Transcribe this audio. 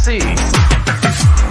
see.